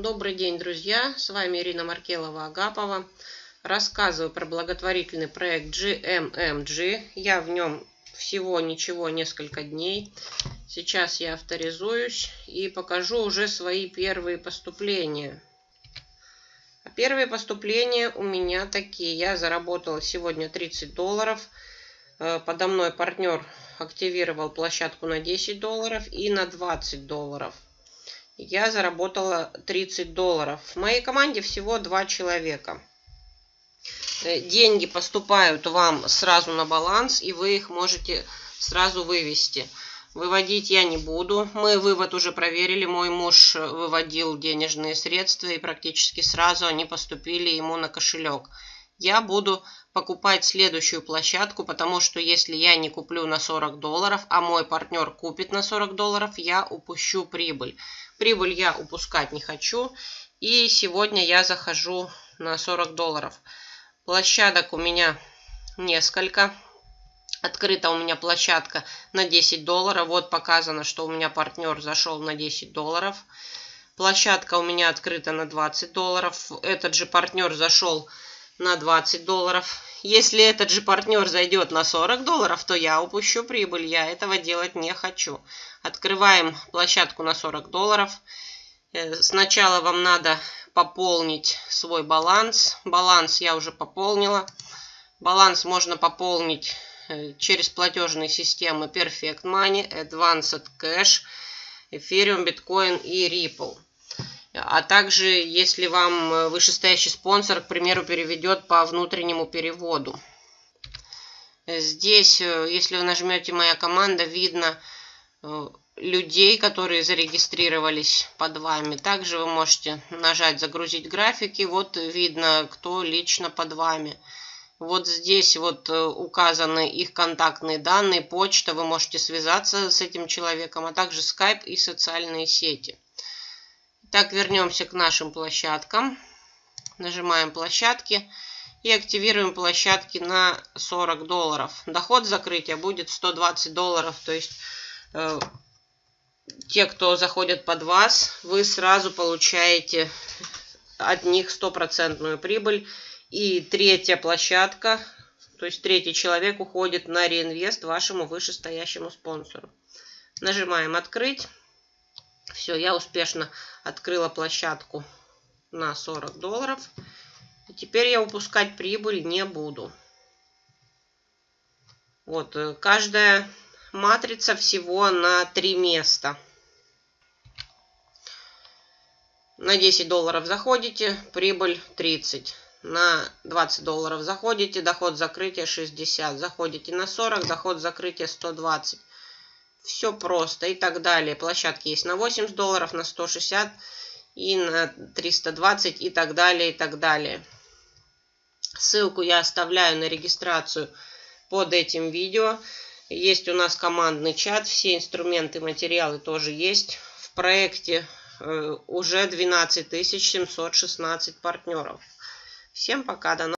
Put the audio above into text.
Добрый день, друзья! С вами Ирина Маркелова-Агапова. Рассказываю про благотворительный проект GMMG. Я в нем всего ничего несколько дней. Сейчас я авторизуюсь и покажу уже свои первые поступления. Первые поступления у меня такие. Я заработала сегодня 30 долларов. Э, подо мной партнер активировал площадку на 10 долларов и на 20 долларов я заработала 30 долларов. В моей команде всего два человека. Э, деньги поступают вам сразу на баланс, и вы их можете сразу вывести. Выводить я не буду. Мы вывод уже проверили. Мой муж выводил денежные средства, и практически сразу они поступили ему на кошелек. Я буду покупать следующую площадку, потому что если я не куплю на 40 долларов, а мой партнер купит на 40 долларов, я упущу прибыль. Прибыль я упускать не хочу. И сегодня я захожу на 40 долларов. Площадок у меня несколько. Открыта у меня площадка на 10 долларов. Вот показано, что у меня партнер зашел на 10 долларов. Площадка у меня открыта на 20 долларов. Этот же партнер зашел на 20 долларов. Если этот же партнер зайдет на 40 долларов, то я упущу прибыль. Я этого делать не хочу. Открываем площадку на 40 долларов. Э, сначала вам надо пополнить свой баланс. Баланс я уже пополнила. Баланс можно пополнить э, через платежные системы Perfect Money, Advanced Cash, Ethereum, Bitcoin и Ripple. А также, если вам э, вышестоящий спонсор, к примеру, переведет по внутреннему переводу. Здесь, если вы нажмете «Моя команда», видно Э, людей, которые зарегистрировались под вами. Также вы можете нажать «Загрузить графики». Вот видно, кто лично под вами. Вот здесь вот э, указаны их контактные данные, почта. Вы можете связаться с этим человеком, а также скайп и социальные сети. Так, вернемся к нашим площадкам. Нажимаем площадки и активируем площадки на 40 долларов. Доход закрытия будет 120 долларов, то есть Э, те, кто заходят под вас, вы сразу получаете от них стопроцентную прибыль. И третья площадка, то есть третий человек уходит на реинвест вашему вышестоящему спонсору. Нажимаем «Открыть». Все, я успешно открыла площадку на 40 долларов. И теперь я упускать прибыль не буду. Вот, э, каждая матрица всего на три места. На 10 долларов заходите, прибыль 30. На 20 долларов заходите, доход закрытия 60. Заходите на 40, доход закрытия 120. Все просто и так далее. Площадки есть на 80 долларов, на 160 и на 320 и так далее, и так далее. Ссылку я оставляю на регистрацию под этим видео. Есть у нас командный чат, все инструменты, материалы тоже есть. В проекте э, уже 12 716 партнеров. Всем пока, до новых